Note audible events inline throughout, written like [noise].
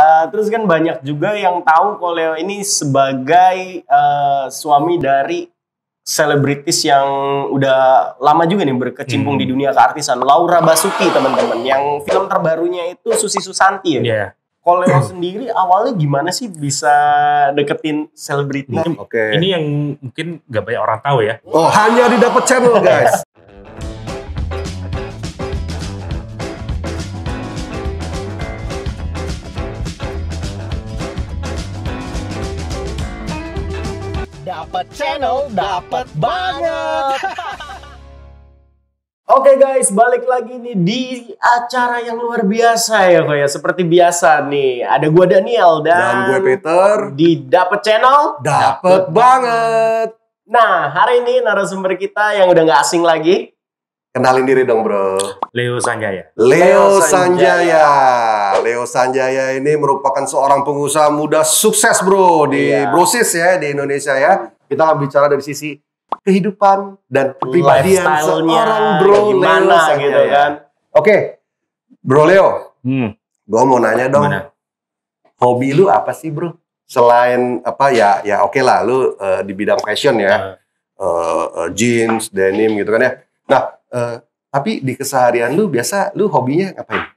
Uh, terus kan banyak juga yang tahu kalau Leo ini sebagai uh, suami dari selebritis yang udah lama juga nih berkecimpung Hmm. di dunia keartisan. Laura Basuki teman-teman, yang film terbarunya itu Susi Susanti ya. Iya. Kalau Leo [clears throat] sendiri awalnya gimana sih bisa deketin selebriti? Oke. Ini yang mungkin gak banyak orang tahu ya. Oh, hanya di Dapat Channel, guys. [laughs] Dapat channel, dapat banget. [laughs] Oke guys, balik lagi nih di acara yang luar biasa ya kok ya. Seperti biasa nih, ada gua Daniel dan, Dan gue Peter. di Dapat Channel. Dapat banget. Nah, hari ini narasumber kita yang udah nggak asing lagi. Kenalin diri dong, Bro. Leo Sanjaya. Leo Leo Sanjaya. Leo Sanjaya ini merupakan seorang pengusaha muda sukses, Bro, di Iya. Brosis ya, di Indonesia ya. Kita akan bicara dari sisi kehidupan dan kepribadian seorang Bro gimana Leo Sanjaya. gitu kan. Oke, Bro Leo, Hmm. gue mau nanya dong, Gimana? hobi lu apa sih, Bro? Selain apa ya, ya oke lah, lu eh, di bidang fashion ya. Eh, eh, eh, jeans, denim gitu kan ya. Nah, eh, tapi di keseharian lu biasa lu hobinya ngapain?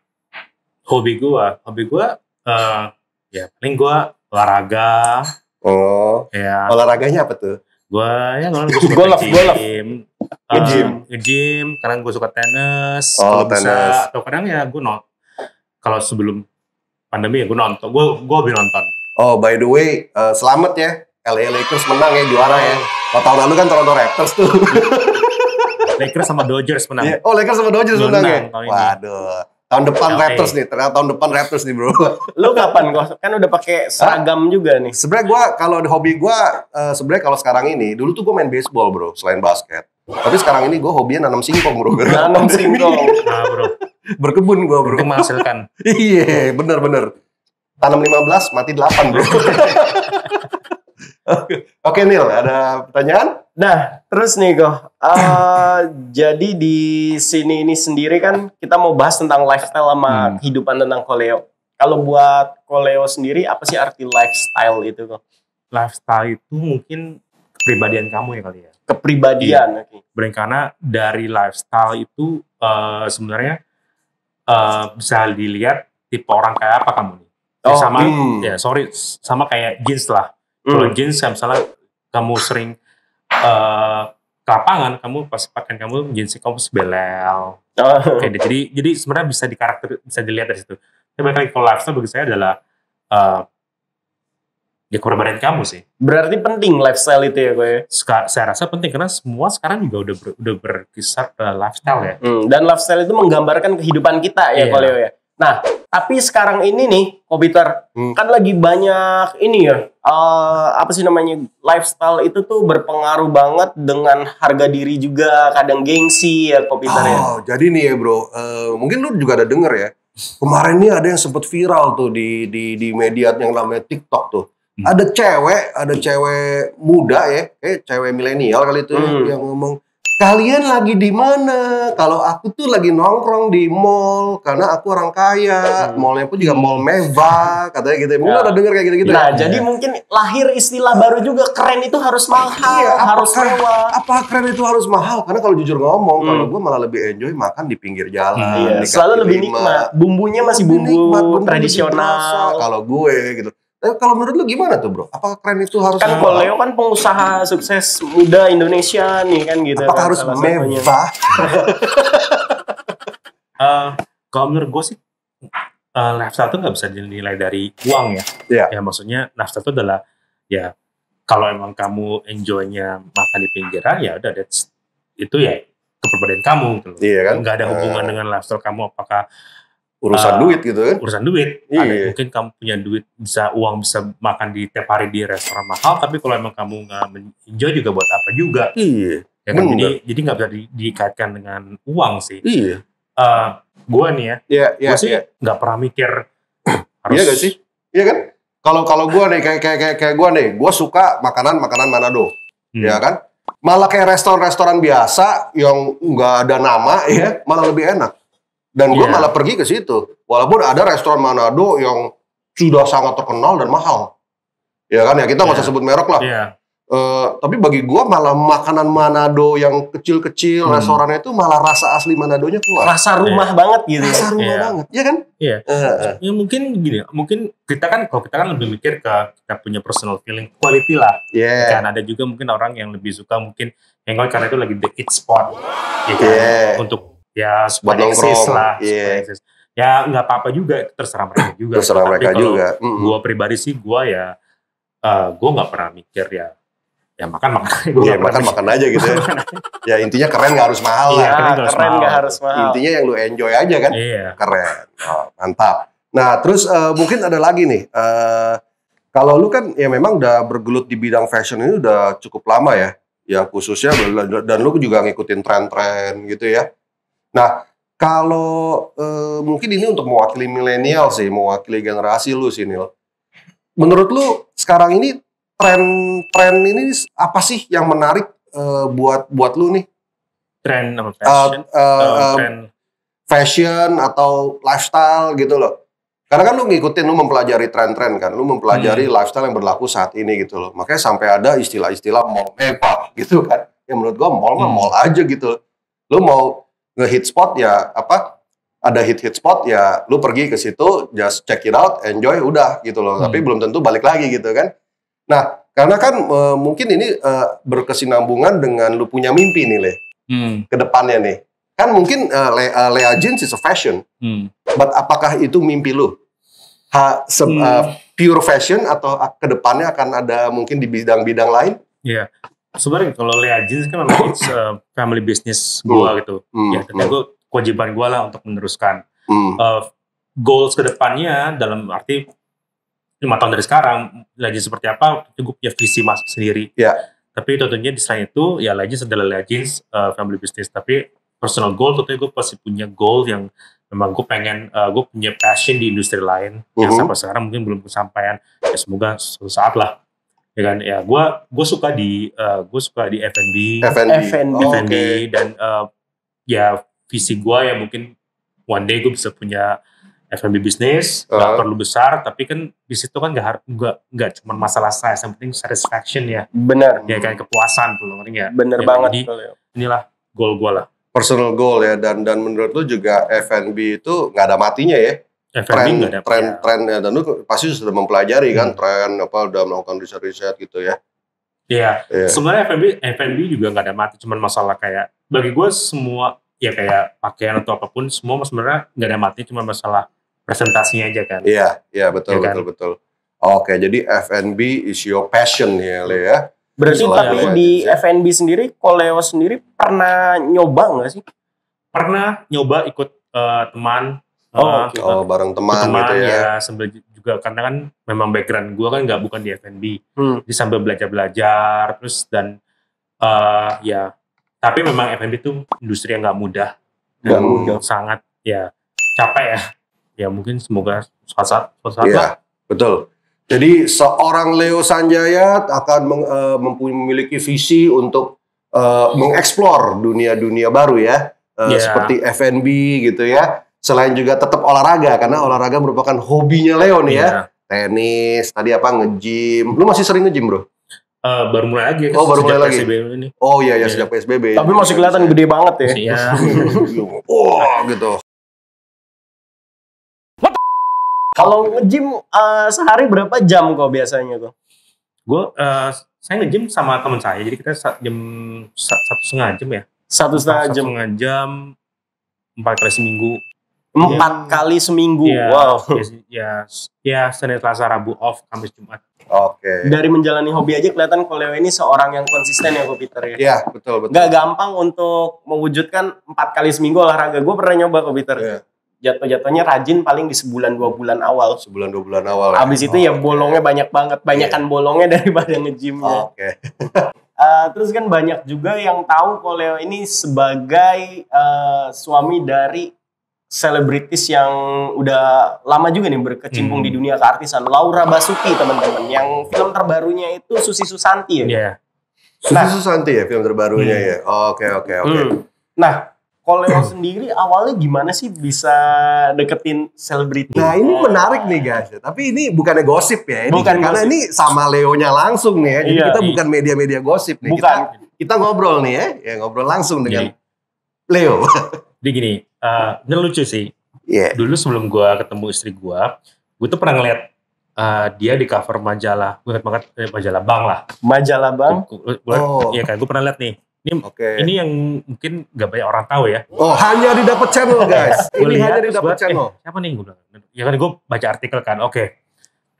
hobi gua, hobi gua eh ya paling gua olahraga, Oh, ya olahraganya apa tuh? gua ya gua [laughs] suka Golf, golf. gym, Nge-gym. gym, kadang gua suka tenis, Oh, kalau bisa tenis. atau kadang ya gua not. Kalau sebelum pandemi ya gua nonton, gua gua hobi nonton. Oh, by the way, eh, selamat ya. LA Lakers menang ya juara ya. Kalau tahun lalu kan Toronto Raptors tuh. Lakers sama Dodgers menang. Iya. oh, Lakers sama Dodgers Menang menang ya. Waduh. Tahun depan LA. Raptors nih, ternyata tahun depan Raptors nih, Bro. [laughs] Lu kapan kok? Kan udah pakai seragam juga nih. sebenarnya gua kalau di hobi gua eh, sebenarnya kalau sekarang ini, dulu tuh gua main baseball, Bro, selain basket. Tapi sekarang ini gua hobinya nanam singkong, Bro. Nanam [laughs] singkong. Nah, [laughs] bro, Berkebun gua, Bro. untuk menghasilkan. Iya, bener-bener. Tanam 15, mati 8, bro. Oke, Oke, Nil, ada pertanyaan? Nah, terus nih kok, eh, [laughs] jadi di sini ini sendiri kan kita mau bahas tentang lifestyle sama Hmm. kehidupan tentang Koleo. Kalau buat Koleo sendiri, apa sih arti lifestyle itu kok? Lifestyle itu mungkin kepribadian kamu ya kali ya. Kepribadian. oke. Brain karena dari lifestyle itu eh, sebenarnya eh, bisa dilihat tipe orang kayak apa kamu nih. Ya, Oh, sama hmm. ya sorry sama kayak jeans lah. Kalau Hmm. jeans kayak misalnya kamu sering eh ke lapangan, kamu pas pakaian kamu jeans kamu sebelel. Oh. Kayak gitu. Jadi jadi sebenarnya bisa dikarakter bisa dilihat dari situ. Tapi balik lagi kalau lifestyle bagi saya adalah eh ya kepribadian kamu sih. Berarti penting lifestyle itu ya kok ya? Suka, saya rasa penting karena semua sekarang juga udah ber, udah berkisar ke lifestyle ya. Hmm, dan lifestyle itu menggambarkan kehidupan kita ya Iya. Koleo ya. Nah, tapi sekarang ini nih, komputer Hmm. kan lagi banyak ini ya, eh, apa sih namanya lifestyle itu tuh berpengaruh banget dengan harga diri juga, kadang gengsi ya komputer ya. Oh, jadi nih ya, bro. eh, mungkin lu juga ada denger ya. Kemarin nih ada yang sempet viral tuh di di di media yang namanya TikTok tuh. Hmm. Ada cewek, ada cewek muda ya, kayak cewek milenial kali itu ya, Hmm. yang ngomong, kalian lagi di mana? Kalau aku tuh lagi nongkrong di mall karena aku orang kaya. Hmm. Mallnya pun juga mall mewah, katanya gitu. Mungkin Ya. ada denger kayak gitu-gitu. Nah, ya? jadi mungkin lahir istilah baru juga keren itu harus mahal, Iya, harus apakah- mewah. apa keren itu harus mahal? Karena kalau jujur ngomong, Hmm. kalau gue malah lebih enjoy makan di pinggir jalan. Iya, di selalu lebih nikmat. Bumbunya masih bumbu nikmat, bumbu tradisional. Kalau gue gitu. Tapi kalau menurut lu gimana tuh bro? Apakah keren itu harus Kan mahal? Koleo kan pengusaha sukses muda Indonesia nih kan gitu. Apakah kan, harus mewah? [laughs] Eh, kalau menurut gue sih eh, lifestyle itu nggak bisa dinilai dari uang ya. Iya. Ya maksudnya lifestyle itu adalah ya kalau emang kamu enjoynya makan di pinggiran ya udah that's itu ya kepribadian kamu gitu loh. Iya kan? Nggak ada hubungan Eh. dengan lifestyle kamu apakah Urusan Eh, duit gitu kan? urusan duit. Iya. Ada mungkin kamu punya duit bisa uang bisa makan di tiap hari di restoran mahal tapi kalau emang kamu nggak enjoy juga buat apa juga Iya. ya kan? Bener. Jadi jadi nggak bisa di- dikaitkan dengan uang sih. Iya. Eh gue nih ya, Iya, iya, gue sih iya. nggak pernah mikir [clears throat] harus Iya gak sih? Iya kan? Kalau kalau gue nih kayak kayak kayak, kayak gue nih, gue suka makanan makanan Manado, Hmm. ya kan? Malah kayak restoran-restoran biasa yang nggak ada nama ya, malah lebih enak. Dan gue Iya. malah pergi ke situ. Walaupun ada restoran Manado yang sudah sangat terkenal dan mahal. Ya kan ya kita nggak usah Iya. sebut merek lah. Iya. Eh, tapi bagi gua malah makanan Manado yang kecil-kecil Hmm. restorannya itu malah rasa asli Manadonya keluar. Rasa rumah banget gitu. ya. Rasa rumah Iya. banget, ya kan? Iya. Eh, eh. Ya mungkin gini, mungkin kita kan kalau kita kan lebih mikir ke kita punya personal feeling quality lah. Yeah. Kan ada juga mungkin orang yang lebih suka mungkin hangout karena itu lagi the hit spot. Ya kan? Yeah. Untuk ya Buat nongkrong, lah. iya. supaya eksis. Ya nggak apa-apa juga, itu terserah mereka [clears throat] juga. Terserah Tapi mereka kalau juga. Mm-mm. Gua pribadi sih gua ya eh gua nggak pernah mikir ya ya makan makan [laughs] gua Iya, nggak pernah makan mikir. makan aja gitu ya. [laughs] ya intinya keren nggak harus mahal Iya, lah. keren nggak harus keren mahal. nggak harus mahal. Intinya yang lu enjoy aja kan. Iya. Keren. Oh, mantap. Nah, terus eh, mungkin ada lagi nih. eh, kalau lu kan ya memang udah bergelut di bidang fashion ini udah cukup lama ya. Yang khususnya dan lu juga ngikutin tren-tren gitu ya. Nah, kalau eh, mungkin ini untuk mewakili milenial sih, mewakili generasi lu sih, Nil. Menurut lu sekarang ini tren-tren ini apa sih yang menarik eh, buat buat lu nih? Tren apa Eh, fashion? eh, eh, eh, tren fashion atau lifestyle gitu loh. Karena kan lu ngikutin, lu mempelajari tren-tren kan, lu mempelajari Hmm. lifestyle yang berlaku saat ini gitu loh. Makanya sampai ada istilah-istilah mall mewah gitu kan. Ya menurut gua mall mah Hmm. mall aja gitu. Lu mau nge-hit spot ya apa? Ada hit-hit spot ya lu pergi ke situ, just check it out, enjoy udah gitu loh. Hmm. Tapi belum tentu balik lagi gitu kan. Nah, karena kan eh, mungkin ini eh, berkesinambungan dengan lu punya mimpi nih, Le, Hmm. ke depannya nih. Kan mungkin eh, Le- eh, Lea Jeans is a fashion. Hmm. But apakah itu mimpi lu? Ha, se- Hmm. uh, pure fashion atau ke depannya akan ada mungkin di bidang-bidang lain? Iya. Sebenarnya kalau Lea Jeans kan memang [coughs] it's a family business gua gitu. Hmm, Ya, dan gue kewajiban gua lah untuk meneruskan. hmm, Uh, goals ke depannya dalam arti lima tahun dari sekarang Jeans seperti apa itu gue punya visi mas sendiri. Ya. Tapi tentunya di selain itu ya Jeans adalah Lea Jeans uh, family business. Tapi personal goal tentunya gue pasti punya goal yang memang gue pengen gue punya passion di industri lain yang Mhm. sampai sekarang mungkin belum kesampaian. Ya semoga suatu saat lah. Ya kan ya gue gue suka di gue suka di F&B. F&B. F&B. Oh, F&B Oke. dan uh, ya visi gue ya mungkin one day gue bisa punya F&B bisnis nggak Uh. perlu besar tapi kan di situ kan nggak nggak nggak cuma masalah saya yang penting satisfaction ya Bener. ya kan kepuasan tuh ngerti nggak Bener Ya, banget. jadi inilah goal gue lah Personal goal ya dan dan menurut lu juga F&B itu nggak ada matinya ya? Tren tren ya. tren ya. dan lu pasti sudah mempelajari kan Hmm. tren apa udah melakukan riset-riset gitu ya. Iya, Iya. sebenarnya F&B F&B juga nggak ada mati, cuman masalah kayak bagi gue semua ya kayak pakaian atau apa pun semua sebenarnya nggak ada mati, cuma masalah presentasinya aja kan. Iya, iya betul Iya kan? betul betul. Oke, jadi F&B is your passion ya, Le ya. Berarti Soalnya tapi di ya. F&B sendiri, Koleo sendiri pernah nyoba nggak sih? Pernah nyoba ikut eh, teman, Oh, eh, oke. Oh, bareng teman, teman gitu ya. ya sambil juga karena kan memang background gue kan nggak bukan di F&B, Hmm. jadi sambil belajar belajar terus dan eh, ya tapi memang F&B itu industri yang nggak mudah, dan mudah. sangat ya capek ya, ya mungkin semoga suatu saat suatu saat Iya, lah. betul. Jadi seorang Leo Sanjaya akan meng- mempunyai memiliki visi untuk eh, mengeksplor dunia-dunia baru ya, Eh, Iya. seperti F&B gitu ya. Selain juga tetap olahraga karena olahraga merupakan hobinya Leo nih ya. Iya. Tenis, tadi apa nge-gym. Lu masih sering nge-gym, Bro? Eh, baru mulai lagi Oh, baru mulai lagi. PSBB ini. Oh iya ya sejak PSBB. Tapi masih kelihatan gede banget ya. Iya. [laughs] Wah, gitu. Kalau nge-gym eh, sehari berapa jam kok biasanya kok? gue eh, saya nge-gym sama teman saya, jadi kita sa- jam sa- satu setengah jam ya. Satu setengah Satu jam. setengah jam, empat kali seminggu. Empat kali seminggu. Iya, Wow. Ya, ya, ya Senin, Selasa, Rabu off, Kamis, Jumat. Oke. Dari menjalani hobi aja kelihatan Koleo ini seorang yang konsisten ya kok Peter ya. Iya, betul betul. Gak gampang untuk mewujudkan empat kali seminggu olahraga. Gue pernah nyoba kok Peter. Iya. Jatuh-jatuhnya rajin paling di sebulan dua bulan awal. Sebulan dua bulan awal. ya. Abis itu ya Oke. bolongnya banyak banget. Banyakan bolongnya [laughs] daripada nge-gymnya. Oke. [laughs] Eh, terus kan banyak juga yang tahu Koleo ini sebagai eh, suami dari selebritis yang udah lama juga nih berkecimpung Hmm. di dunia keartisan. Laura Basuki teman-teman. Yang film terbarunya itu Susi Susanti ya. Iya. Susi Nah. Susanti ya film terbarunya Hmm. ya. Oke oke oke. Hmm. Nah, Koleo sendiri awalnya gimana sih bisa deketin selebriti? Nah ini menarik nih guys, tapi ini bukannya gosip ya, ini Bukan karena gosip. ini sama Leonya langsung nih ya, jadi Iya. kita bukan media-media gosip nih, Bukan. kita kita ngobrol nih ya, ya ngobrol langsung dengan Jadi, Leo. jadi gini, eh ini lucu sih. Iya. Dulu sebelum gua ketemu istri gua, gue tuh pernah ngeliat eh, dia di cover majalah, gue ingat banget eh, majalah Bang lah. Majalah bang. Gua- Oh. Iya kan, gue pernah liat nih. Ini Oke. ini yang mungkin gak banyak orang tahu ya. Oh hanya di dapat channel guys, Gua ini lihat, hanya di terus dapat gua, channel. Eh, siapa nih gue bilang? Ya kan gue baca artikel kan, oke.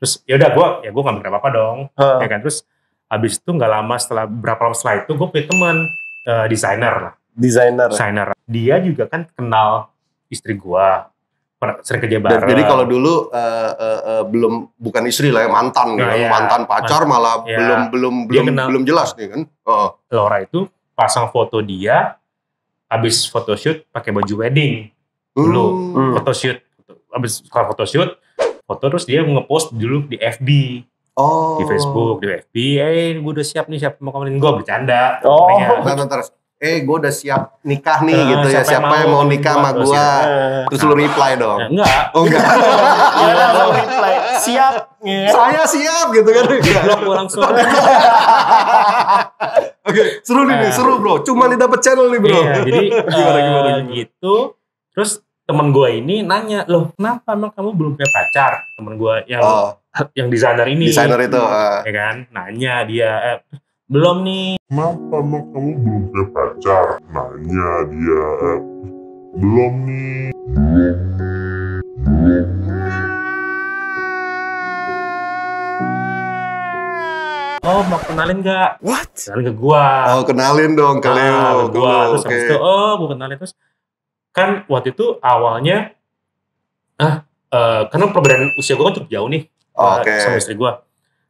Terus ya udah gue ya gue nggak mikir apa apa dong, Hah. ya kan. Terus habis itu nggak lama setelah berapa lama setelah itu gue punya teman eh, desainer lah, Desainer. desainer. Dia juga kan kenal istri pernah sering kerja bareng. jadi kalau dulu eh, eh, eh, belum bukan istri lah ya mantan, Nah, ya. mantan pacar malah Iya. belum belum Dia belum kenal. belum jelas nih kan. Oh. Laura itu pasang foto dia, habis photoshoot pakai baju wedding. Dulu. Hmm. photoshoot habis kalau photoshoot foto terus dia ngepost dulu di FB Oh. di Facebook di FB eh gue udah siap nih siap mau kawinin gue bercanda Oh. Pokoknya. Nah, ntar, eh gue udah siap nikah nih Eh, gitu ya. siapa yang Siapa yang mau mau nikah sama ya. Eh, Terus lu reply dong. Nah, enggak Oh enggak. [laughs] Ya udah langsung reply. Siap. Ya. Saya siap gitu kan. blok gue langsung [laughs] Oke, seru nih, nih, Nah. seru bro. Cuma nih dapat channel nih bro. iya jadi [laughs] Gimana, eh, gimana, gimana? gitu terus temen gue ini nanya loh kenapa emang kamu belum punya pacar temen gue yang Oh, yang desainer ini desainer itu. eh. ya kan nanya dia eh, belum nih Kenapa emang kamu belum punya pacar? Nanya dia. Belum nih. Belum nih. Belum nih. oh mau kenalin gak What? kenalin ke gua Oh, kenalin dong ke Ah, Leo. ke Ke gua Leo, terus Oke. habis itu oh gua kenalin terus kan waktu itu awalnya ah eh, karena perbedaan usia gua kan cukup jauh nih eh, Oke. sama istri gua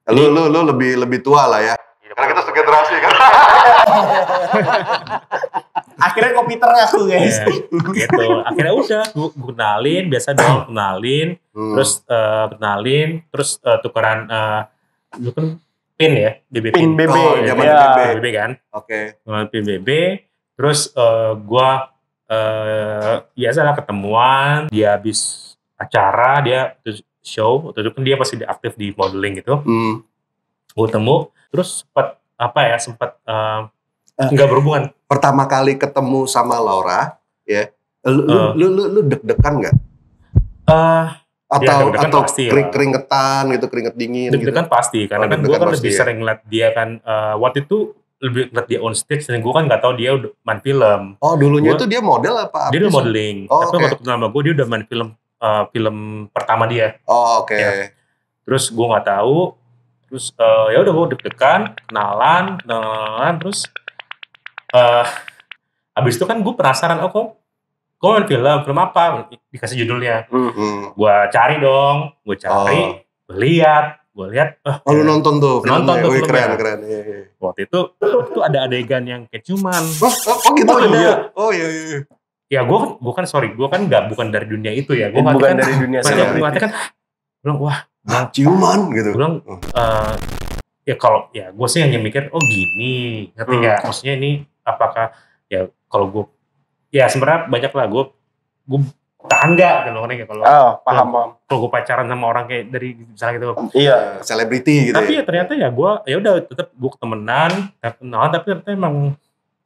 Lu lu lu lebih lebih tua lah ya. Karena kita segenerasi kan. [laughs] Akhirnya komputer ngaku guys. Iya, gitu akhirnya udah gua, gua kenalin biasa dong kenalin Hmm. terus eh, kenalin terus eh, tukeran eh, lu kan pin ya BB Pin BB. Oh, zaman ya. BB. BB kan Oke. Kenalin pin BB terus eh, gua eh biasa lah ketemuan dia habis acara dia terus show waktu itu kan dia pasti aktif di modeling gitu Hmm. gue temu terus sempat apa ya sempat eh, Eh. nggak berhubungan Pertama kali ketemu sama Laura, ya. Lu lu Eh. lu, lu, lu deg-degan nggak? eh Atau deg-degan atau pasti kering, keringetan gitu, keringet dingin gitu. deg-degan pasti karena Oh, kan gue kan lebih ya. sering ngeliat dia kan eh, waktu itu lebih ngeliat dia on stage dan gue kan nggak tahu dia udah main film Oh, dulunya Gua- itu dia model apa? dia udah modeling Oh, tapi oke. waktu sama gue dia udah main film eh, film pertama dia Oh, oke. Ya. terus gue nggak tahu terus eh, ya udah gue deg-degan kenalan kenalan terus eh abis itu kan gue penasaran oh kok kok main film film apa dikasih judulnya Hmm. gue cari dong gue cari Oh. gue lihat gue lihat eh, Oh, lu nonton tuh Nonton tuh Wih, filmnya. keren, keren. Iya, iya. waktu itu itu ada adegan yang kayak cuman Oh, oh, oh gitu Oh, juga. ada. Oh iya iya. ya gue kan gue kan sorry gue kan nggak bukan dari dunia itu ya gue Bukan dari dunia gue selebriti. kan bilang wah Ah, ciuman gitu. gue bilang eh, ya kalau ya gue sih hanya mikir oh gini ngerti Hmm. nggak maksudnya ini apakah ya kalau gue ya sebenarnya banyak lah gue gue tahan nggak gitu nggak kalau Oh, paham paham. kalau gue pacaran sama orang kayak dari misalnya gitu Iya. Eh, Selebriti gitu tapi ya. ya ternyata ya gue ya udah tetap gue ketemenan kenalan tapi ternyata emang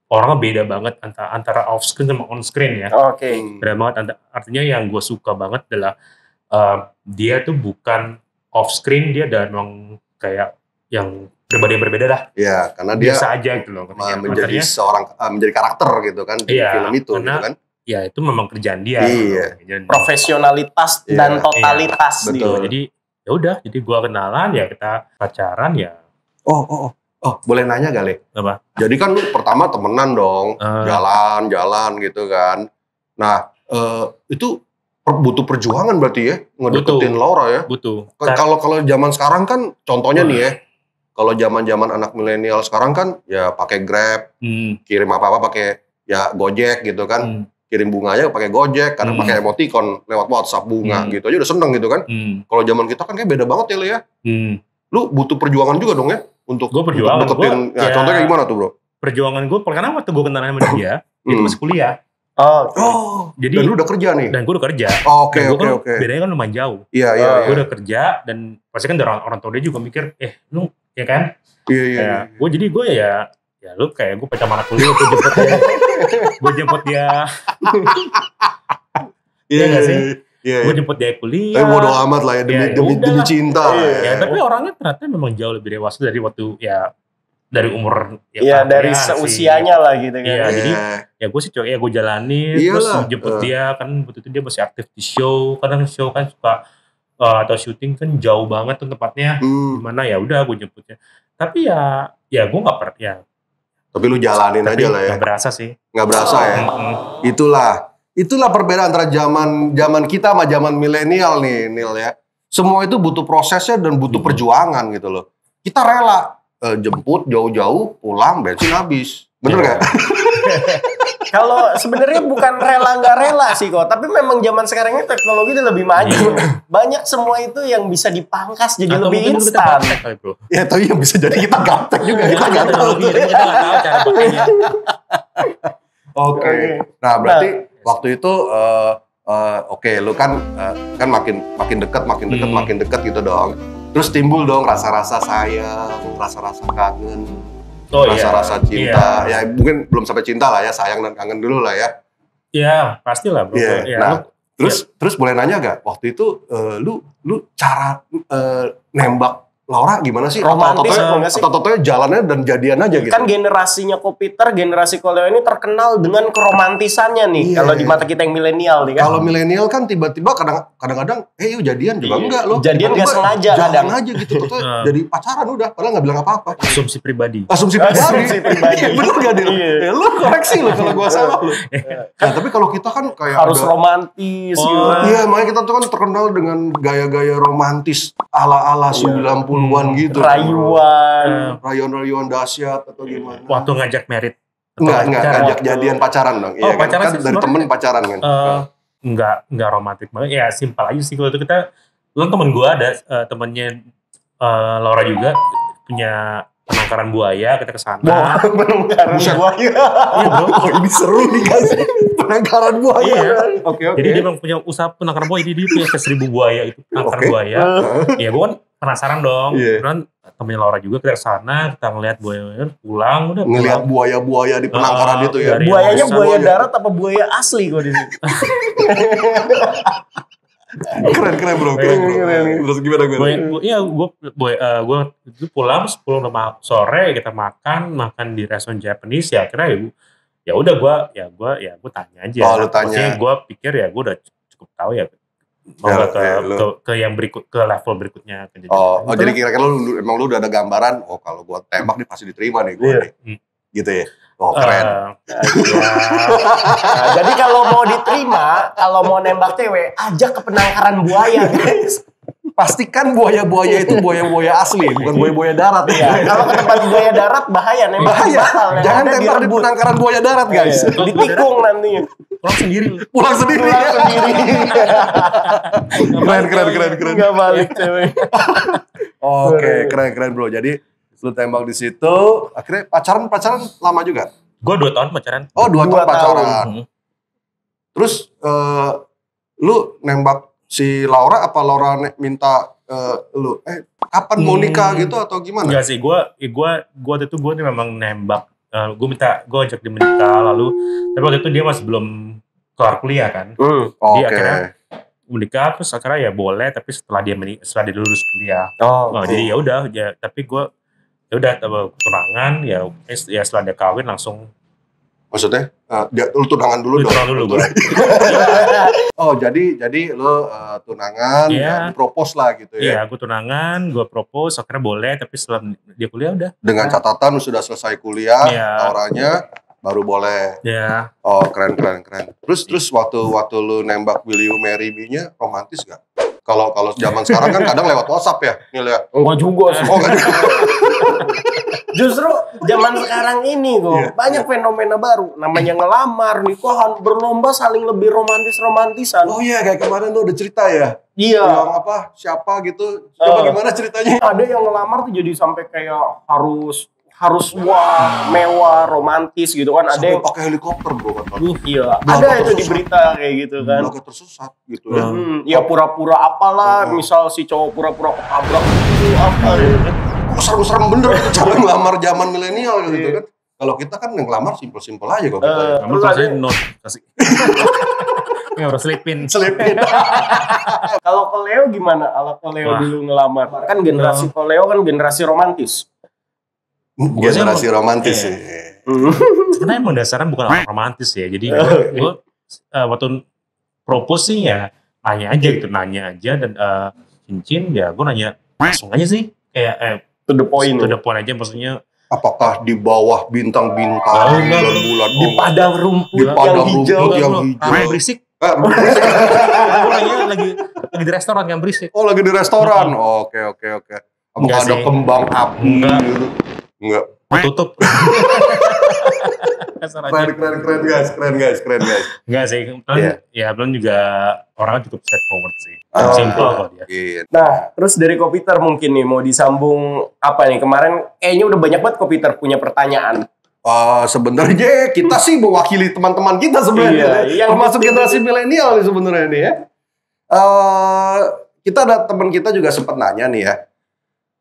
orangnya beda banget antara antara off screen sama on screen ya Oke. Hmm. beda banget Ant- artinya yang gue suka banget adalah eh, dia tuh bukan off screen dia dan emang kayak yang pribadi yang berbeda lah Iya, karena dia biasa aja gitu loh menjadi artinya, seorang ah, menjadi karakter gitu kan di Iya, film itu karena- gitu kan. ya itu memang kerjaan dia Iya. gitu. Dan- Profesionalitas Iya. dan totalitas Betul. gitu. jadi ya udah jadi gua kenalan ya kita pacaran ya Oh, oh, oh. Oh, boleh nanya gak, Le? Apa? Jadi kan lu pertama temenan dong, Eh. jalan, jalan gitu kan. Nah, eh, itu butuh perjuangan berarti ya, ngedeketin Laura ya. butuh Ka- Kalau kalau zaman sekarang kan, contohnya nih ya, kalau zaman-zaman anak milenial sekarang kan, ya pakai Grab, Hmm, kirim apa-apa pakai ya Gojek gitu kan, hmm, kirim bunganya pakai Gojek, kadang Hmm. pakai emoticon lewat WhatsApp bunga Hmm. gitu aja udah seneng gitu kan. hmm, Kalau zaman kita kan kayak beda banget ya, Le ya. hmm. Lu butuh perjuangan juga dong ya untuk Gua perjuangan, untuk deketin. gua- ya, ya. contohnya kayak gimana tuh, Bro? perjuangan gue karena waktu gue kenalan sama dia [clears throat] Hmm. masih kuliah Oh. Oh, Jadi dan lu udah kerja nih? dan gue udah kerja. Oh, Oke, oke, kan oke. Bedanya kan lumayan jauh. Iya, iya, Oh, iya. Gue udah kerja dan pasti kan orang orang tua dia juga mikir, eh lu ya kan? Iya, iya. Kayak gue jadi gue ya ya lu kayak gue pacar anak kuliah gue jemput dia [laughs] gue jemput dia Iya nggak sih? Iya, gue iya. jemput dia kuliah Tapi bodo amat lah ya demi, Ya, demi, demi cinta. Iya. ya tapi orangnya ternyata memang jauh lebih dewasa dari waktu ya dari umur ya, Iya, dari ya, seusianya lah gitu kan. Iya, jadi Iya. ya gue sih coba ya gue jalanin Iyalah. terus jemput Eh. dia kan waktu itu dia masih aktif di show kadang show kan suka eh, atau syuting kan jauh banget tuh tempatnya Hmm, gimana ya udah gue jemputnya tapi ya ya gue nggak per ya tapi lu jalanin tapi aja lah ya. nggak berasa sih Nggak berasa ya. Mm-mm. Itulah. Itulah perbedaan antara zaman zaman kita sama zaman milenial nih, Nil ya. Semua itu butuh prosesnya dan butuh perjuangan gitu loh. Kita rela eh, jemput jauh-jauh, pulang bensin habis. Bener Iya. gak? [laughs] Kalau sebenarnya bukan rela nggak rela sih kok, tapi memang zaman sekarang ini teknologi udah lebih maju. Banyak semua itu yang bisa dipangkas jadi Atau lebih instan. Ya tapi yang bisa jadi kita gaptek juga. kita Kita nggak tahu. nggak Oke. Nah berarti waktu itu eh, eh, oke lu kan eh, kan makin makin dekat makin dekat Hmm. makin dekat gitu dong. Terus timbul dong rasa-rasa sayang, rasa-rasa kangen, oh iya rasa-rasa cinta. Ya mungkin belum sampai cinta lah ya, sayang dan kangen dulu lah ya. Iya, pastilah bro. Iya. Ya, Nah, lu- terus terus boleh nanya gak waktu itu eh, lu lu cara eh, nembak Laura gimana sih? Romantis atau enggak sih? atau jalannya dan jadian aja gitu. Kan generasinya Kopiter, generasi Koleo ini terkenal dengan keromantisannya nih. Iya. Kalau di mata kita yang milenial nih kan. Kalau milenial kan tiba-tiba kadang kadang-kadang, eh yuk jadian juga Iya. enggak loh. Jadian nggak Tiba-tiba sengaja jalan kadang. aja gitu, tuh [laughs] Nah. jadi pacaran udah, padahal nggak bilang apa-apa. asumsi pribadi. Asumsi Asumsi pribadi. pribadi. Iya, Bener gak Dil? Iya. Ya, lu koreksi lu kalau gua salah lu. Nah, [laughs] tapi kalau kita kan kayak Harus ada- romantis Oh. gitu. Iya, makanya kita tuh kan terkenal dengan gaya-gaya romantis ala-ala 90-an gitu. Rayuan. Rayuan-rayuan dahsyat atau gimana? Waktu ngajak merit. atau Enggak, enggak, pacaran. ngajak jadian pacaran dong. Iya Oh, kan? pacaran Kan sih dari temen pacaran kan. Eh, enggak enggak romantis banget ya simpel aja sih kalau itu kita lu kan temen gua ada eh, temennya eh, Laura juga punya penangkaran buaya kita ke sana [laughs] penangkaran Buset. buaya. iya bro [laughs] Oh, ini seru nih guys. Penangkaran buaya. Iya. Oke, oke. jadi dia memang punya usaha penangkaran buaya jadi dia punya ke seribu buaya itu penangkaran Oke. buaya [laughs] ya gua kan penasaran dong Iya. kan temennya Laura juga kita ke sana kita ngeliat buaya pulang udah ngelihat pulang. buaya-buaya di penangkaran Ah, itu ya. Buayanya Buaya. buaya darat apa buaya asli kok di sini? [laughs] Keren keren bro, keren bro. Keren, keren. Terus gimana gue? Iya gue boy, eh, gua itu pulang 10 ma- sore kita makan makan di restoran Japanese ya akhirnya ya, ya udah gue ya gue ya gue tanya aja Oh, lu tanya. gue pikir ya gue udah cukup tahu ya mau Ya, ke, ya, ke ke yang berikut ke level berikutnya ke. Oh, oh jadi kira-kira lu, emang lu udah ada gambaran, oh kalau gua tembak nih pasti diterima nih gue Iya. nih. Gitu ya. Oh, keren. Ya, Nah, jadi kalau mau diterima, kalau mau nembak cewek, ajak ke penangkaran buaya, guys. Pastikan buaya-buaya itu buaya-buaya asli, bukan buaya-buaya darat Ya, kalau ke tempat buaya darat bahaya nembak Bahaya. batal. Jangan tembak di penangkaran buaya darat, guys. Iya, Ditikung nantinya. pulang sendiri. Pulang sendiri. Pulang sendiri. keren, keren, keren, keren. Enggak balik cewek. Oke, keren, keren bro. Jadi lu tembak di situ, akhirnya pacaran pacaran lama juga. gue dua tahun pacaran Oh, dua, Dua tahun pacaran. Hmm. Terus eh, lu nembak si Laura apa Laura minta eh, lu eh kapan mau Hmm. nikah gitu atau gimana? Enggak sih, gue gue gue waktu itu gue memang nembak. gue minta gue ajak dia menikah lalu tapi waktu itu dia masih belum kelar kuliah kan. Hmm. Oke. Iya, akhirnya menikah terus akhirnya ya boleh tapi setelah dia meni- setelah dia lulus kuliah. Oh, Oh, jadi ya udah ya tapi gue ya udah tunangan ya ya setelah dia kawin langsung Maksudnya eh, dia lu tunangan dulu lu dong. dulu. [laughs] Oh, jadi jadi lu eh, tunangan Iya. ya, propose lah gitu ya. Iya, gue tunangan, gue propose, akhirnya boleh, tapi setelah dia kuliah udah. Dengan catatan lu sudah selesai kuliah, Iya. Lauranya baru boleh. Ya, Oh, keren keren keren. Terus terus waktu waktu lu nembak Will You Marry Me-nya romantis gak? Kalau kalau zaman sekarang kan kadang lewat WhatsApp ya, Nil ya. Enggak juga sih. Oh, enggak juga. Justru zaman sekarang ini kok Iya. banyak fenomena baru. Namanya ngelamar, nikahan, berlomba saling lebih romantis-romantisan. Oh iya, kayak kemarin tuh ada cerita ya. Iya. Yang apa? Siapa gitu? Coba Eh. gimana ceritanya? Ada yang ngelamar tuh jadi sampai kayak harus harus wah mewah romantis gitu kan ada yang pakai helikopter bro kata. uh iya ada itu di berita kayak gitu kan Berapa tersesat gitu ya. Hmm. Hmm, ya pura-pura apalah, misal si cowok pura-pura ketabrak itu apa gitu kan. Kok serem-serem bener [laughs] itu cara ngelamar zaman milenial gitu kan. Kalau kita kan yang ngelamar simpel-simpel aja kok kita. Eh, Kamu terus tuh ada- saya note kasih. [laughs] Ini harus selipin. Selipin. [laughs] Kalau ke Leo gimana? Kalau ke Leo Wah. dulu ngelamar, kan generasi ke Leo kan generasi romantis. Generasi romantis Iya. sih. Sebenarnya emang dasarnya bukan orang romantis ya. Jadi gue, gue eh, waktu propose sih ya nanya aja gitu, nanya aja dan eh, cincin ya gue nanya langsung aja sih kayak eh, To the point. to the point aja maksudnya Apakah di bawah bintang-bintang Oh, bulan-bulan Di Oh, padang rumput Di yang padang hijau. rumput yang hijau. rame berisik. Eh, gue nanya lagi lagi di restoran kan berisik. oh lagi di restoran. Oke oke oke. Apakah ada sih. kembang api Enggak. gitu? Enggak. Tutup. [laughs] Keren keren keren guys, keren guys, keren guys. Enggak sih, belum, Iya. ya belum juga orangnya cukup straightforward sih. Oh, Simple kok dia. Iya. Nah, terus dari Kopiter mungkin nih mau disambung apa nih? Kemarin kayaknya udah banyak banget Kopiter punya pertanyaan. Ah, sebenarnya kita sih mewakili teman-teman kita sebenarnya, Iya, yang termasuk generasi milenial nih sebenarnya nih ya. Eh, kita ada teman kita juga sempat nanya nih ya.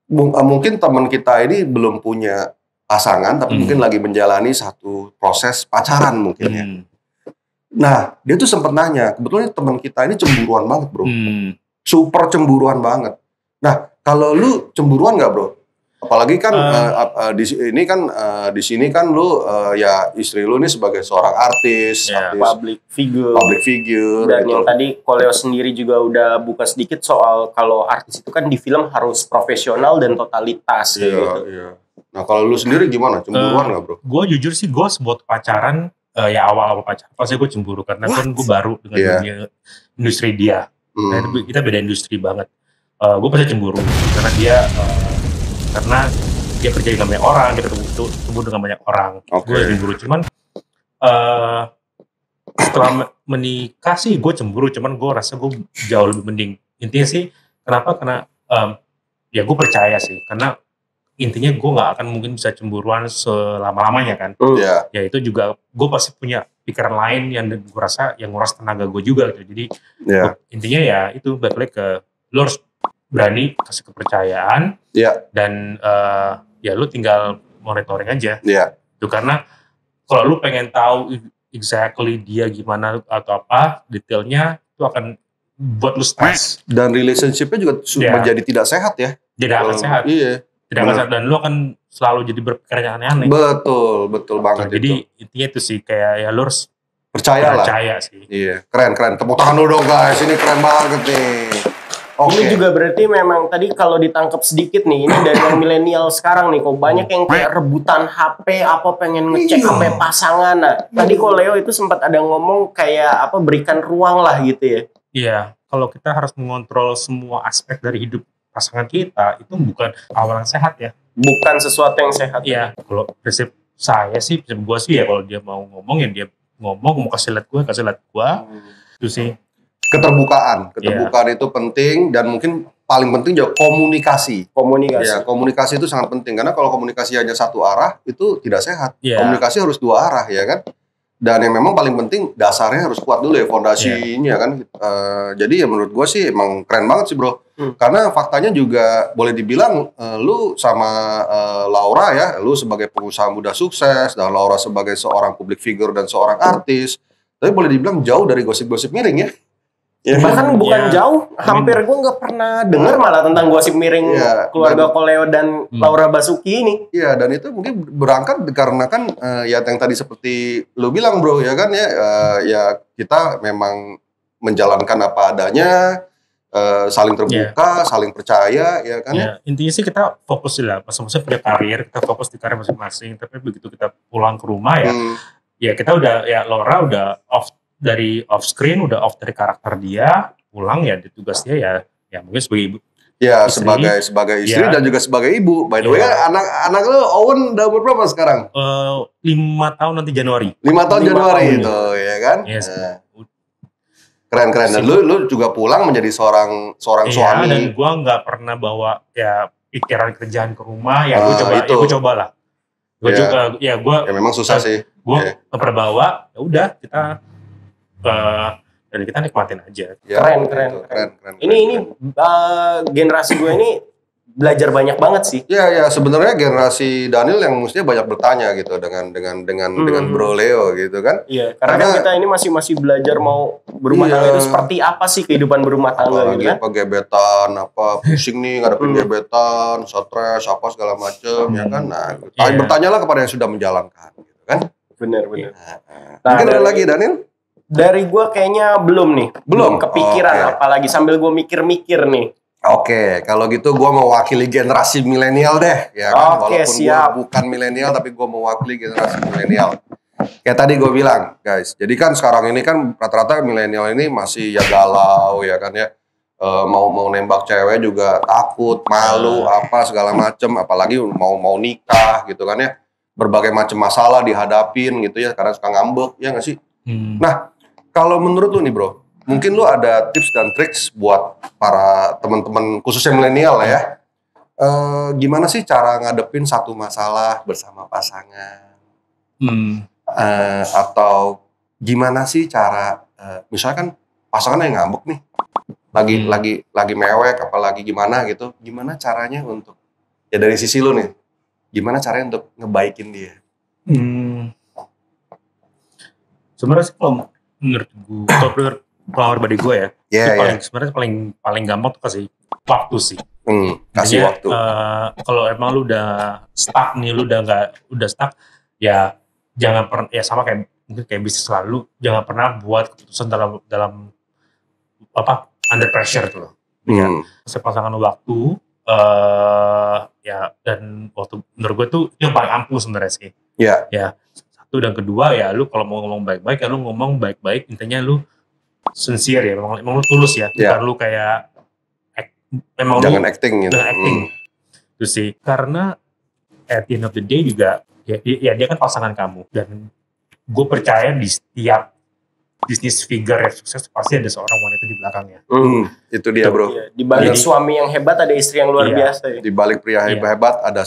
Eh, Mungkin teman kita ini belum punya pasangan, tapi Hmm. mungkin lagi menjalani satu proses pacaran mungkin ya. Hmm. Nah, dia tuh sempat nanya, kebetulan teman kita ini cemburuan banget bro, Hmm. super cemburuan banget. Nah, kalau lu cemburuan nggak bro? Apalagi kan eh, ap- eh, di ini kan eh, di sini kan lu eh, ya istri lu nih sebagai seorang artis, Ya, artis Public figure. public figure Dan gitu. yang tadi Koleo sendiri juga udah buka sedikit soal kalau artis itu kan di film harus profesional dan totalitas Iya, gitu. iya. Nah, kalau lu sendiri gimana? Cemburuan Eh, nggak, Bro? Gue jujur sih gue sebut pacaran eh, ya awal-awal pacaran pasti gue cemburu karena kan gue baru dengan Iya. dunia industri dia. Nah, Hmm. itu kita beda industri banget. gue pasti cemburu karena dia eh, karena dia kerja dengan banyak orang, kita ketemu ketemu dengan banyak orang. Oke. Gue cemburu cuman eh setelah me- menikah sih gue cemburu cuman gue rasa gue jauh lebih mending. Intinya sih kenapa? Karena em, ya gue percaya sih karena intinya gue nggak akan mungkin bisa cemburuan selama lamanya kan Hmm. Iya. ya itu juga gue pasti punya pikiran lain yang gue rasa yang nguras tenaga gue juga gitu jadi Iya. gua- intinya ya itu balik ke lu harus berani kasih kepercayaan Iya. dan eh, ya lu tinggal monitoring aja Iya. itu karena kalau lu pengen tahu exactly dia gimana atau apa detailnya itu akan buat lu stres Dan relationship-nya juga Iya. menjadi tidak sehat ya. tidak akan sehat Iya. tidak akan sehat dan lu akan selalu jadi berpikir yang aneh-aneh Betul, betul banget jadi itu. intinya itu sih kayak ya lu harus Percayalah. percaya sih Iya, keren keren. Tepuk tangan dulu dong guys. Ini keren banget nih. Oke. Ini juga berarti memang tadi kalau ditangkap sedikit nih, ini dari yang milenial sekarang nih, kok banyak yang kayak rebutan HP, apa pengen ngecek Iya. HP pasangan. Nah, tadi kok Leo itu sempat ada ngomong kayak apa berikan ruang lah gitu ya. Iya, kalau kita harus mengontrol semua aspek dari hidup pasangan kita, itu bukan awal yang sehat ya. Bukan sesuatu yang sehat. Iya, kalau prinsip saya sih, prinsip gue sih ya kalau dia mau ngomong ya dia ngomong, mau kasih lihat gue, kasih lihat gue, itu sih. Keterbukaan, keterbukaan itu penting dan mungkin paling penting juga komunikasi. Komunikasi. Ya, komunikasi itu sangat penting karena kalau komunikasi hanya satu arah itu tidak sehat. Iya. Komunikasi harus dua arah ya kan. Dan yang memang paling penting dasarnya harus kuat dulu ya fondasinya kan. Eh, jadi ya menurut gue sih emang keren banget sih bro. Hmm. Karena faktanya juga boleh dibilang eh, lu sama eh, Laura ya, lu sebagai pengusaha muda sukses dan Laura sebagai seorang public figure dan seorang artis. Tapi boleh dibilang jauh dari gosip-gosip miring ya. Ya, Bahkan bukan Ya. jauh, hampir gue nggak pernah dengar malah tentang gosip miring Iya, keluarga Koleo dan Hmm. Laura Basuki ini. Iya dan itu mungkin berangkat karena kan eh, ya yang tadi seperti lu bilang bro ya kan ya eh, ya kita memang menjalankan apa adanya eh, saling terbuka saling percaya ya kan ya Ya, intinya sih kita fokus lah, masing-masing punya karir, kita fokus di karir masing-masing. Tapi begitu kita pulang ke rumah ya, Hmm, ya kita udah ya Laura udah off dari off screen, udah off dari karakter dia, pulang ya di tugas dia ya, ya mungkin sebagai ibu. ya Istri. sebagai sebagai istri Iya. dan juga sebagai ibu by the way Iya. kan anak anak lu Owen udah umur berapa sekarang Eh, lima tahun nanti Januari. lima tahun Lima Januari tahun, itu ya kan Yes. Nah, keren keren dan lu lu juga pulang menjadi seorang seorang Iya, suami dan gua nggak pernah bawa ya pikiran kerjaan ke rumah, ya gua Ah, coba, itu. ya gua cobalah. Gue Ya. juga, ya gue Ya memang susah sih. gue Iya. memperbawa, ya udah kita eh dan kita nikmatin aja. Ya, Keren, gitu. keren, keren, keren. Ini ini uh, generasi gue ini belajar banyak banget sih. Ya ya sebenarnya generasi Daniel yang mestinya banyak bertanya gitu dengan dengan dengan Hmm. dengan Bro Leo gitu kan. Iya, karena, kan Karena- kita ini masih masih belajar mau berumah Iya. tangga itu seperti apa sih kehidupan berumah tangga gitu kan? apa gebetan, apa pusing nih ngadepin Hmm. gebetan, stres, apa segala macem ya kan. Nah, Iya. bertanyalah kepada yang sudah menjalankan gitu kan. Bener bener. Nah, Nah, Mungkin ada lagi Daniel? Dari gue kayaknya belum nih, Belum? kepikiran Oke. apalagi sambil gue mikir-mikir nih. Oke, kalau gitu gua mewakili generasi milenial deh, ya kan. Oke, Walaupun siap. gua bukan milenial, tapi gua mewakili generasi milenial. Kayak tadi gue bilang, guys. Jadi kan sekarang ini kan rata-rata milenial ini masih ya galau, ya kan ya. Eh, mau mau nembak cewek juga takut, malu, apa segala macem. Apalagi mau mau nikah gitu kan ya. Berbagai macam masalah dihadapin gitu ya, karena suka ngambek, ya nggak sih? Hmm. Nah, kalau menurut lu nih bro, mungkin lu ada tips dan triks buat para teman-teman khususnya milenial lah ya. Eh, gimana sih cara ngadepin satu masalah bersama pasangan? Hmm. Eh, atau gimana sih cara, eh, misalkan pasangan yang ngambek nih, lagi Hmm. lagi lagi mewek, apalagi gimana gitu, gimana caranya untuk ya dari sisi lu nih, gimana caranya untuk ngebaikin dia? Hmm. Sebenarnya sih kalau menurut gue, kalau menurut kalau pribadi gue ya, Ya itu ya, paling sebenarnya paling paling gampang tuh kasih waktu sih. Hmm, kasih Maksudnya, waktu. eh, kalau emang lu udah stuck nih, lu udah nggak udah stuck, ya jangan pernah ya sama kayak mungkin kayak bisnis selalu, jangan pernah buat keputusan dalam dalam apa under pressure tuh loh. Hmm, Sepasangan waktu, eh ya dan waktu menurut gue tuh itu yang paling ampuh sebenarnya sih. ya, Satu dan kedua ya lu kalau mau ngomong baik-baik ya lu ngomong baik-baik intinya lu sincere ya, memang, memang lu tulus ya, Ya. bukan lu kayak act- memang lu jangan acting gitu. dengan acting. Hmm. itu sih karena at the end of the day juga ya, ya ya dia kan pasangan kamu dan gue percaya di setiap bisnis figure yang sukses pasti ada seorang wanita di belakangnya Hmm, itu dia bro. Iya, di balik Jadi- suami yang hebat ada istri yang luar Iya. biasa ya. Di balik pria Iya. hebat ada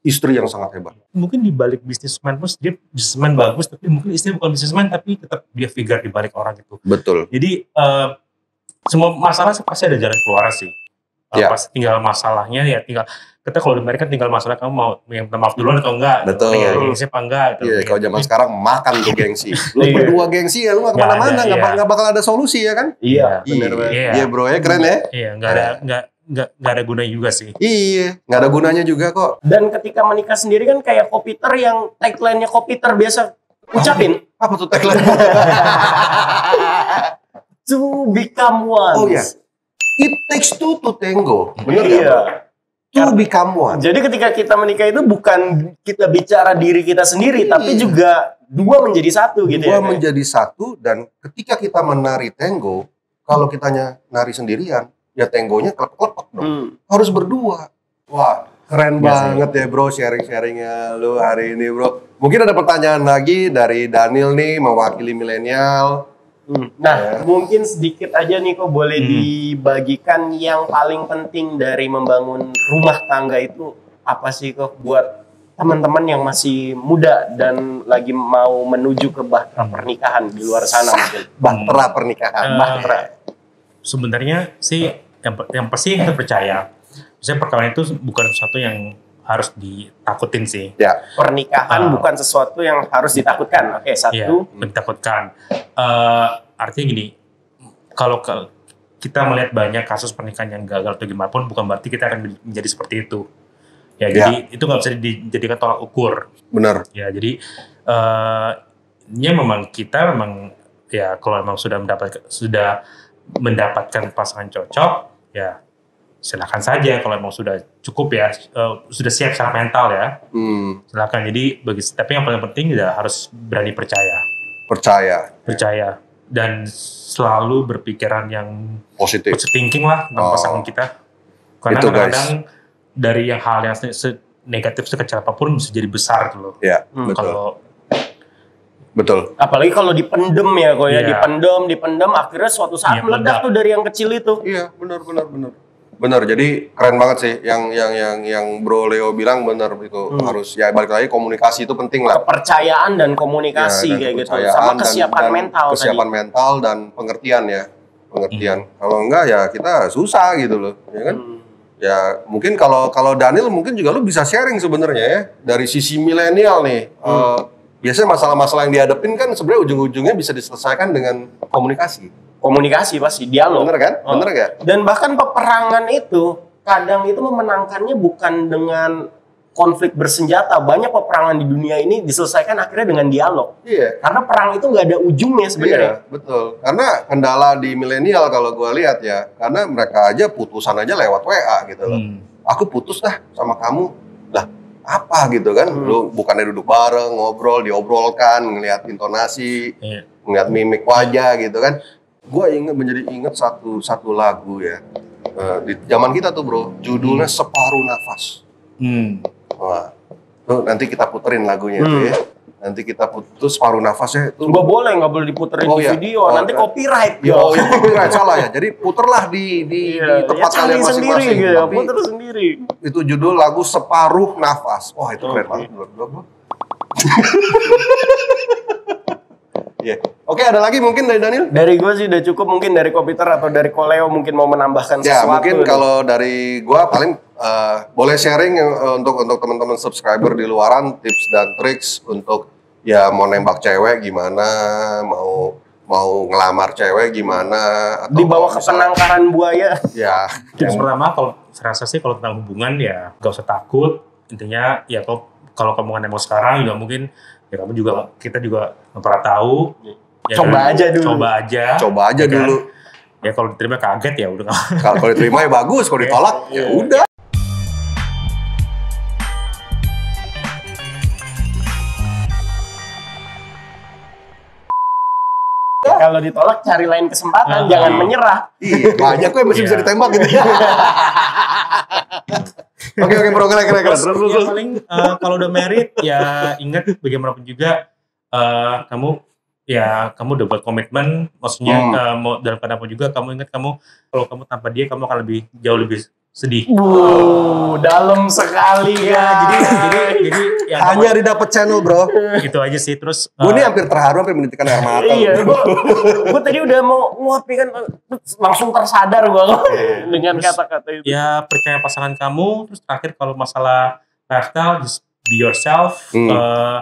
istri yang sangat hebat. mungkin di balik bisnisman pun dia bisnisman bagus tapi mungkin istrinya bukan bisnisman tapi tetap dia figure di balik orang itu Betul. jadi eh, semua masalah pasti ada jalan keluar sih Eh, Iya. pasti tinggal masalahnya ya tinggal kita kalau di Amerika tinggal masalah kamu mau yang minta maaf duluan atau enggak Betul. ya, gengsi apa enggak gitu. Iya, kalau zaman sekarang makan tuh gengsi. Lu Iya. berdua gengsi ya, lu gak ke mana-mana, ada, nggak iya. bakal ada solusi ya kan? Iya, benar Iya. banget. Iya. Iya bro ya, keren ya? Iya, nggak ada nggak nggak nggak ada gunanya juga sih. Iya, nggak ada gunanya juga kok. Dan ketika menikah sendiri kan kayak Kopiter yang tagline-nya Kopiter biasa ucapin Apa tuh tagline? [laughs] to become one. Oh, iya. It takes two to tango. Bener Iya. ya? To become one. Jadi ketika kita menikah itu bukan kita bicara diri kita sendiri, Iya. tapi juga dua menjadi satu gitu Dua ya. menjadi satu dan ketika kita menari tango, kalau kitanya nari sendirian, ya tangonya kelepek-kelepek dong. Hmm. harus berdua. Wah, keren Iya banget ya bro sharing-sharingnya lu hari ini bro. Mungkin ada pertanyaan lagi dari Daniel nih mewakili milenial. Hmm. Nah, mungkin sedikit aja nih kok boleh Hmm. dibagikan yang paling penting dari membangun rumah tangga itu apa sih kok buat teman-teman yang masih muda dan lagi mau menuju ke bahtera pernikahan di luar sana mungkin. Bahtera pernikahan. Eh, Bahtera. Sebenarnya sih yang yang pasti kita percaya, misalnya perkawinan itu bukan sesuatu yang harus ditakutin sih. Pernikahan Ah. bukan sesuatu yang harus ditakutkan. Oke, Iya, satu. ditakutkan. Eh, artinya gini, kalau ke- kita melihat banyak kasus pernikahan yang gagal atau gimana pun, bukan berarti kita akan menjadi seperti itu. Ya, Ya. jadi itu nggak bisa dijadikan tolak ukur. Bener. Ya, jadi ya memang kita memang ya kalau memang sudah mendapatkan sudah mendapatkan pasangan cocok, ya silakan saja kalau memang sudah cukup ya, eh, sudah siap secara mental ya, Hmm, silakan. Jadi bagi tapi yang paling penting ya harus berani percaya, percaya. percaya dan selalu berpikiran yang Positif. positive thinking lah tentang Oh. pasangan kita. Karena kadang-kadang dari yang hal yang se- negatif sekecil apa pun bisa jadi besar gitu loh. Ya, Hmm, betul. Kalau Betul. Apalagi kalau dipendem ya kok ya, Iya. dipendem, dipendem akhirnya suatu saat Iya, meledak meledak. tuh dari yang kecil itu. Iya, benar benar benar. Bener, jadi keren banget sih yang yang yang yang Bro Leo bilang bener itu Hmm. harus ya balik lagi komunikasi itu penting lah. kepercayaan dan komunikasi Ya, dan kayak gitu sama dan- kesiapan dan mental kesiapan mental dan pengertian ya pengertian kalau enggak ya kita susah gitu loh ya tadi. kan Hmm. ya mungkin kalau kalau Daniel mungkin juga lu bisa sharing sebenarnya ya dari sisi milenial nih Hmm. Eh, biasanya masalah-masalah yang dihadapin kan sebenarnya ujung-ujungnya bisa diselesaikan dengan komunikasi komunikasi pasti dialog bener kan Oh. bener gak dan bahkan peperangan itu kadang itu memenangkannya bukan dengan konflik bersenjata banyak peperangan di dunia ini diselesaikan akhirnya dengan dialog iya karena perang itu nggak ada ujungnya sebenarnya Iya, betul. Karena kendala di milenial kalau gue lihat ya, karena mereka aja putusan aja lewat WA gitu loh. Hmm. Aku putus dah sama kamu. Lah, apa gitu kan? Hmm. Lu bukannya duduk bareng, ngobrol, diobrolkan, ngelihat intonasi, Iya. ngelihat mimik wajah gitu kan. Gue inget menjadi inget satu satu lagu ya. Eh, di zaman kita tuh bro, judulnya Separuh Nafas. Hmm. Wah, tuh nanti kita puterin lagunya tuh Hmm. ya. Nanti kita putus separuh nafasnya itu nggak boleh nggak boleh diputerin Oh, di iya. video Oh, nanti kan. copyright Yo, yo [laughs] itu copyright salah ya. Jadi puterlah di di, Iya, di tempat ya kalian sendiri masing-masing. gitu Tapi puter sendiri itu judul lagu Separuh Nafas. Wah, itu keren Oke. banget menurut [laughs] Iya. Oke, ada lagi mungkin dari Daniel? dari gue sih udah cukup mungkin dari komputer atau dari koleo mungkin mau menambahkan Ya, sesuatu mungkin nih. kalau dari gua paling eh, boleh sharing eh, untuk untuk teman-teman subscriber di luaran tips dan triks untuk ya mau nembak cewek gimana, mau mau ngelamar cewek gimana atau di bawah kalau misalnya- kepenangkaran buaya Ya, [laughs] Tips pertama kalau saya rasa sih kalau tentang hubungan ya gak usah takut. Intinya ya kalau kalau kamu nggak mau sekarang juga mungkin ya kamu juga kita juga pernah tahu. Ya Coba kan? aja dulu. Coba aja. coba aja Ya kan? dulu. Ya kalau diterima kaget ya udah Kalau kalau diterima ya bagus, kalau ditolak ya Iya. Udah. kalau ditolak cari lain kesempatan Ah. jangan menyerah Iya, banyak kok yang masih bisa Iya. ditembak gitu. [laughs] Oke oke bro, keren keren keren. Terus, terus, ya terus. paling eh, kalau udah married ya ingat bagaimanapun juga eh, kamu ya kamu udah buat komitmen maksudnya Hmm. eh, mau dalam keadaan apa juga kamu ingat kamu kalau kamu tanpa dia kamu akan lebih jauh lebih sedih Wuh, dalam sekali ya ya jadi jadi jadi ya Hanya didapat channel bro. itu aja sih terus Gue eh, nih hampir terharu, hampir menitikkan air mata. iya gua tadi udah mau ngopi kan langsung tersadar gua dengan Terus, kata-kata itu ya percaya pasangan kamu terus terakhir kalau masalah lifestyle just be yourself Hmm. Eh,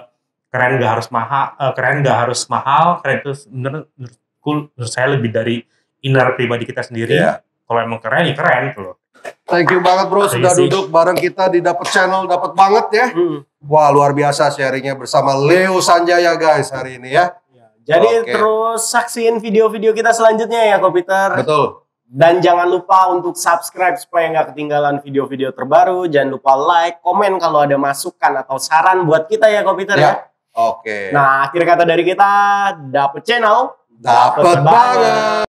keren gak harus mahal eh, keren gak harus mahal keren itu bener menurutku menurut saya lebih dari inner pribadi kita sendiri Iya. kalau emang keren ya keren gitu loh Thank you banget bro, Terima sudah duduk bareng kita di dapat channel, dapat banget ya. Hmm. Wah luar biasa sharingnya bersama Leo Sanjaya guys hari ini ya. jadi Oke. terus saksiin video-video kita selanjutnya ya komputer Betul. Dan jangan lupa untuk subscribe supaya nggak ketinggalan video-video terbaru. Jangan lupa like, komen kalau ada masukan atau saran buat kita ya komputer ya. Ya. Oke. Nah, akhir kata dari kita, dapet channel, dapat banget.